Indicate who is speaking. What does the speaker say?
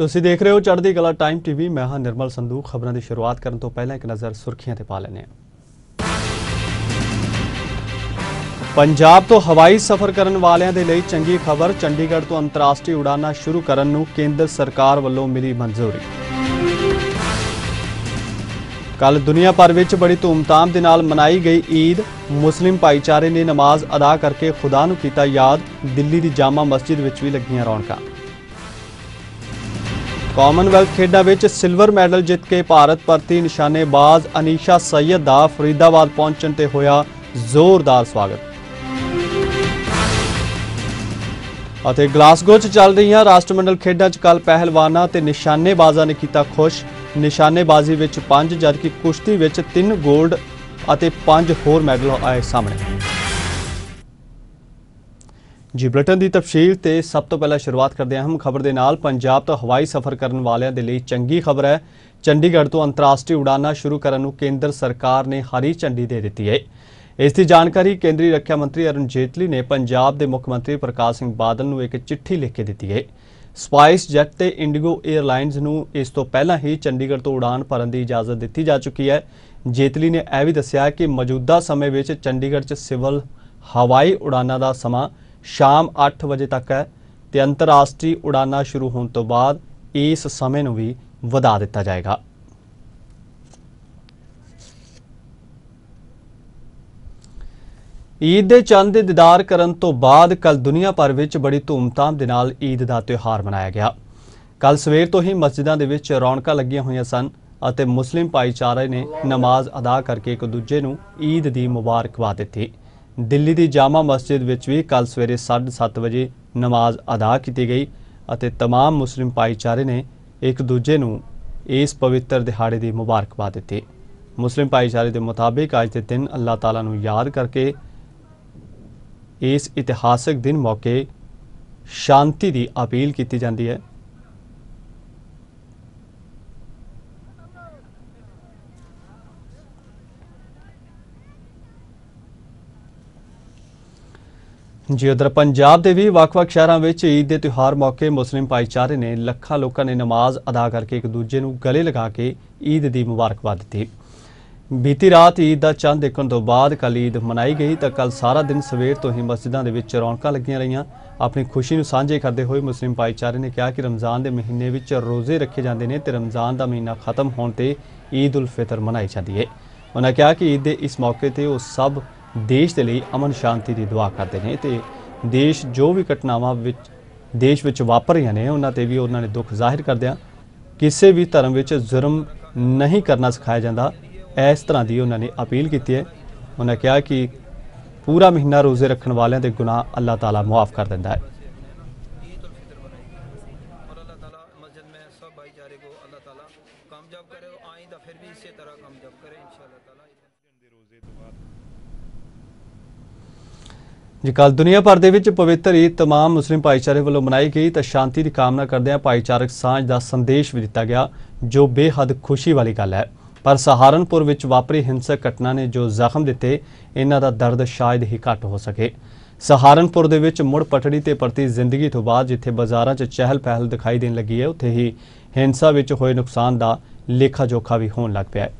Speaker 1: ਤੁਸੀਂ ਦੇਖ ਰਹੇ ਹੋ ਚੜ੍ਹਦੀ ਕਲਾ ਟਾਈਮ ਟੀਵੀ। ਮੈਂ ਹਾਂ ਨਿਰਮਲ ਸੰਧੂ। ਖਬਰਾਂ ਦੀ ਸ਼ੁਰੂਆਤ ਕਰਨ ਤੋਂ ਪਹਿਲਾਂ ਇੱਕ ਨਜ਼ਰ ਸੁਰਖੀਆਂ ਤੇ ਪਾ ਲੈਂਦੇ ਹਾਂ। ਪੰਜਾਬ ਤੋਂ ਹਵਾਈ ਸਫ਼ਰ ਕਰਨ ਵਾਲਿਆਂ ਦੇ ਲਈ ਚੰਗੀ ਖਬਰ। ਚੰਡੀਗੜ੍ਹ ਤੋਂ ਅੰਤਰਰਾਸ਼ਟਰੀ ਉਡਾਨਾਂ ਸ਼ੁਰੂ ਕਰਨ ਨੂੰ ਕੇਂਦਰ ਸਰਕਾਰ ਵੱਲੋਂ ਮਿਲੀ ਮਨਜ਼ੂਰੀ। ਕੱਲ ਦੁਨੀਆ ਭਰ ਵਿੱਚ ਬੜੀ ਧੂਮਧਾਮ ਦੇ ਨਾਲ ਮਨਾਈ ਗਈ ਈਦ। ਮੁਸਲਿਮ ਭਾਈਚਾਰੇ ਨੇ ਨਮਾਜ਼ ਅਦਾ ਕਰਕੇ ਖੁਦਾ ਨੂੰ ਕੀਤਾ ਯਾਦ। ਦਿੱਲੀ ਦੀ ਜਾਮਾ ਮਸਜਿਦ ਵਿੱਚ ਵੀ ਲੱਗੀਆਂ ਰੌਣਕਾਂ। ਕਾਮਨਵੈਲਥ ਖੇਡਾਂ ਵਿੱਚ ਸਿਲਵਰ ਮੈਡਲ ਜਿੱਤ ਕੇ ਭਾਰਤ ਪਰਤੀ ਨਿਸ਼ਾਨੇਬਾਜ਼ ਅਨੀਸ਼ਾ ਸੈਯਦ ਦਾ ਫਰੀਦਾਬਾਦ ਪਹੁੰਚਣ ਤੇ ਹੋਇਆ ਜ਼ੋਰਦਾਰ ਸਵਾਗਤ। ਅਤੇ ਗਲਾਸਗੋ 'ਚ ਚੱਲ ਰਹੀਆਂ ਰਾਸ਼ਟਰਮੰਡਲ ਖੇਡਾਂ 'ਚ ਕੱਲ ਪਹਿਲਵਾਨਾਂ ਤੇ ਨਿਸ਼ਾਨੇਬਾਜ਼ਾਂ ਨੇ ਕੀਤਾ ਖੁਸ਼। ਨਿਸ਼ਾਨੇਬਾਜ਼ੀ ਵਿੱਚ 5 ਜਦਕਿ ਕੁਸ਼ਤੀ ਵਿੱਚ 3 골ਡ ਅਤੇ 5 ਹੋਰ ਮੈਡਲ ਆਏ ਸਾਹਮਣੇ। ਜੀ ਬ੍ਰਿਟਨ ਦੀ ਤਫਸੀਲ ਤੇ ਸਭ ਤੋਂ ਪਹਿਲਾਂ ਸ਼ੁਰੂਆਤ ਕਰਦੇ ਹਾਂ। ਹਮ ਖਬਰ ਦੇ ਨਾਲ ਪੰਜਾਬ ਤੋਂ ਹਵਾਈ ਸਫ਼ਰ ਕਰਨ ਵਾਲਿਆਂ ਦੇ ਲਈ ਚੰਗੀ ਖਬਰ ਹੈ। ਚੰਡੀਗੜ੍ਹ ਤੋਂ ਅੰਤਰਰਾਸ਼ਟਰੀ ਉਡਾਨਾਂ ਸ਼ੁਰੂ ਕਰਨ ਨੂੰ ਕੇਂਦਰ ਸਰਕਾਰ ਨੇ ਹਰੀ ਝੰਡੀ ਦੇ ਦਿੱਤੀ ਹੈ। ਇਸ ਦੀ ਜਾਣਕਾਰੀ ਕੇਂਦਰੀ ਰੱਖਿਆ ਮੰਤਰੀ ਅਰੁਣ ਜੇਤਲੀ ਨੇ ਪੰਜਾਬ ਦੇ ਮੁੱਖ ਮੰਤਰੀ ਪ੍ਰਕਾਸ਼ ਸਿੰਘ ਬਾਦਲ ਨੂੰ ਇੱਕ ਚਿੱਠੀ ਲਿਖ ਕੇ ਦਿੱਤੀ ਹੈ। ਸਪਾਈਸ ਜੈਟ ਤੇ ਇੰਡੀਗੋ 에ਅਰਲਾਈਨਸ ਨੂੰ ਇਸ ਤੋਂ ਪਹਿਲਾਂ ਹੀ ਚੰਡੀਗੜ੍ਹ ਤੋਂ ਉਡਾਨ ਭਰਨ ਦੀ ਇਜਾਜ਼ਤ ਦਿੱਤੀ ਜਾ ਚੁੱਕੀ ਹੈ। ਜੇਤਲੀ ਨੇ ਇਹ ਵੀ ਦੱਸਿਆ ਕਿ ਮੌਜੂਦਾ ਸਮੇਂ ਵਿੱਚ ਚੰਡੀਗੜ੍ਹ 'ਚ ਸਿਵਲ ਹਵਾਈ ਉਡਾਨਾਂ ਦਾ ਸਮਾਂ ਸ਼ਾਮ 8 ਵਜੇ ਤੱਕ ਹੈ ਤੇ ਅੰਤਰਰਾਸ਼ਟਰੀ ਉਡਾਨਾਂ ਸ਼ੁਰੂ ਹੋਣ ਤੋਂ ਬਾਅਦ ਇਸ ਸਮੇਂ ਨੂੰ ਵੀ ਵਧਾ ਦਿੱਤਾ ਜਾਏਗਾ। ਈਦ ਦੇ ਚੰਦ ਦੇ ਦੀਦਾਰ ਕਰਨ ਤੋਂ ਬਾਅਦ ਕੱਲ ਦੁਨੀਆ ਭਰ ਵਿੱਚ ਬੜੀ ਧੂਮਧਾਮ ਦੇ ਨਾਲ ਈਦ ਦਾ ਤਿਉਹਾਰ ਮਨਾਇਆ ਗਿਆ। ਕੱਲ ਸਵੇਰ ਤੋਂ ਹੀ ਮਸਜਿਦਾਂ ਦੇ ਵਿੱਚ ਰੌਣਕਾਂ ਲੱਗੀਆਂ ਹੋਈਆਂ ਸਨ ਅਤੇ ਮੁਸਲਿਮ ਭਾਈਚਾਰੇ ਨੇ ਨਮਾਜ਼ ਅਦਾ ਕਰਕੇ ਇੱਕ ਦੂਜੇ ਨੂੰ ਈਦ ਦੀ ਮੁਬਾਰਕਬਾਦ ਦਿੱਤੀ। ਦਿੱਲੀ ਦੀ ਜਾਮਾ ਮਸਜਿਦ ਵਿੱਚ ਵੀ ਕੱਲ ਸਵੇਰੇ 7:30 ਵਜੇ ਨਮਾਜ਼ ਅਦਾ ਕੀਤੀ ਗਈ ਅਤੇ तमाम ਮੁਸਲਿਮ ਭਾਈਚਾਰੇ ਨੇ ਇੱਕ ਦੂਜੇ ਨੂੰ ਇਸ ਪਵਿੱਤਰ ਦਿਹਾੜੇ ਦੀ ਮੁਬਾਰਕਬਾਦ ਦਿੱਤੀ ਮੁਸਲਿਮ ਭਾਈਚਾਰੇ ਦੇ ਮੁਤਾਬਿਕ ਅੱਜ ਦੇ ਦਿਨ ਅੱਲਾਹ ਤਾਲਾ ਨੂੰ ਯਾਦ ਕਰਕੇ ਇਸ ਇਤਿਹਾਸਕ ਦਿਨ ਮੌਕੇ ਸ਼ਾਂਤੀ ਦੀ ਅਪੀਲ ਕੀਤੀ ਜਾਂਦੀ ਹੈ ਜੀ, ਉਧਰ ਪੰਜਾਬ ਦੇ ਵੀ ਵੱਖ-ਵੱਖ ਸ਼ਹਿਰਾਂ ਵਿੱਚ ਈਦ ਦੇ ਤਿਉਹਾਰ ਮੌਕੇ ਮੁਸਲਿਮ ਭਾਈਚਾਰੇ ਨੇ ਲੱਖਾਂ ਲੋਕਾਂ ਨੇ ਨਮਾਜ਼ ਅਦਾ ਕਰਕੇ ਇੱਕ ਦੂਜੇ ਨੂੰ ਗਲੇ ਲਗਾ ਕੇ ਈਦ ਦੀ ਮੁਬਾਰਕਬਾਦ ਦਿੱਤੀ। ਬੀਤੀ ਰਾਤ ਈਦ ਦਾ ਚੰਦ ਦੇਖਣ ਤੋਂ ਬਾਅਦ ਕੱਲ ਈਦ ਮਨਾਈ ਗਈ ਤਾਂ ਕੱਲ ਸਾਰਾ ਦਿਨ ਸਵੇਰ ਤੋਂ ਹੀ ਮਸਜਿਦਾਂ ਦੇ ਵਿੱਚ ਰੌਣਕਾਂ ਲੱਗੀਆਂ ਰਹੀਆਂ। ਆਪਣੀ ਖੁਸ਼ੀ ਨੂੰ ਸਾਂਝੇ ਕਰਦੇ ਹੋਏ ਮੁਸਲਿਮ ਭਾਈਚਾਰੇ ਨੇ ਕਿਹਾ ਕਿ ਰਮਜ਼ਾਨ ਦੇ ਮਹੀਨੇ ਵਿੱਚ ਰੋਜ਼ੇ ਰੱਖੇ ਜਾਂਦੇ ਨੇ ਤੇ ਰਮਜ਼ਾਨ ਦਾ ਮਹੀਨਾ ਖਤਮ ਹੋਣ ਤੇ ਈਦ ਉਲ ਫਿਤਰ ਮਨਾਈ ਜਾਂਦੀ ਹੈ। ਉਹਨਾਂ ਕਿਹਾ ਕਿ ਈਦ ਦੇ ਇਸ ਮੌਕੇ ਤੇ ਉਹ ਸਭ ਦੇਸ਼ ਦੇ ਲਈ ਅਮਨ ਸ਼ਾਂਤੀ ਦੀ ਦੁਆ ਕਰਦੇ ਨੇ ਤੇ ਦੇਸ਼ ਜੋ ਵੀ ਘਟਨਾਵਾਂ ਵਿੱਚ ਦੇਸ਼ ਵਿੱਚ ਵਾਪਰ ਰਹੀਆਂ ਨੇ ਉਹਨਾਂ ਤੇ ਵੀ ਉਹਨਾਂ ਨੇ ਦੁੱਖ ਜ਼ਾਹਿਰ ਕਰਦਿਆਂ ਕਿਸੇ ਵੀ ਧਰਮ ਵਿੱਚ ਜ਼ੁਲਮ ਨਹੀਂ ਕਰਨਾ ਸਿਖਾਇਆ ਜਾਂਦਾ ਇਸ ਤਰ੍ਹਾਂ ਦੀ ਉਹਨਾਂ ਨੇ ਅਪੀਲ ਕੀਤੀ ਹੈ ਉਹਨਾਂ ਕਿਹਾ ਕਿ ਪੂਰਾ ਮਹੀਨਾ ਰੋਜ਼ੇ ਰੱਖਣ ਵਾਲਿਆਂ ਦੇ ਗੁਨਾਹ ਅੱਲਾਹ ਤਾਲਾ ਮੁਆਫ ਕਰ ਦਿੰਦਾ ਹੈ
Speaker 2: ईद उल फितर मनाई और अल्लाह ताला मस्जिद में सब भाईचारे को अल्लाह ताला कामयाब करे और आइंदा फिर भी इसी तरह कामयाब करे इंशाल्लाह
Speaker 1: ਜੀ ਕੱਲ ਦੁਨੀਆ ਭਰ ਦੇ ਵਿੱਚ ਪਵਿੱਤਰ ਈਦ तमाम ਮੁਸਲਿਮ ਭਾਈਚਾਰੇ ਵੱਲੋਂ ਮਨਾਈ ਗਈ ਤਾਂ ਸ਼ਾਂਤੀ ਦੀ ਕਾਮਨਾ ਕਰਦਿਆਂ ਭਾਈਚਾਰਕ ਸਾਂਝ ਦਾ ਸੰਦੇਸ਼ ਵੀ ਦਿੱਤਾ ਗਿਆ ਜੋ ਬੇਹੱਦ ਖੁਸ਼ੀ ਵਾਲੀ ਗੱਲ ਹੈ ਪਰ ਸਹਾਰਨਪੁਰ ਵਿੱਚ ਵਾਪਰੀ ਹਿੰਸਕ ਘਟਨਾ ਨੇ ਜੋ ਜ਼ਖਮ ਦਿੱਤੇ ਇਹਨਾਂ ਦਾ ਦਰਦ ਸ਼ਾਇਦ ਹੀ ਘੱਟ ਹੋ ਸਕੇ ਸਹਾਰਨਪੁਰ ਦੇ ਵਿੱਚ ਮੁੜ ਪਟੜੀ ਤੇ ਪਰਤੀ ਜ਼ਿੰਦਗੀ ਤੋਂ ਬਾਅਦ ਜਿੱਥੇ ਬਾਜ਼ਾਰਾਂ 'ਚ ਚਹਿਲ ਪਹਿਲ ਦਿਖਾਈ ਦੇਣ ਲੱਗੀ ਹੈ ਉੱਥੇ ਹੀ ਹਿੰਸਾ ਵਿੱਚ ਹੋਏ ਨੁਕਸਾਨ ਦਾ ਲੇਖਾ ਜੋਖਾ ਵੀ ਹੋਣ ਲੱਗ ਪਿਆ ਹੈ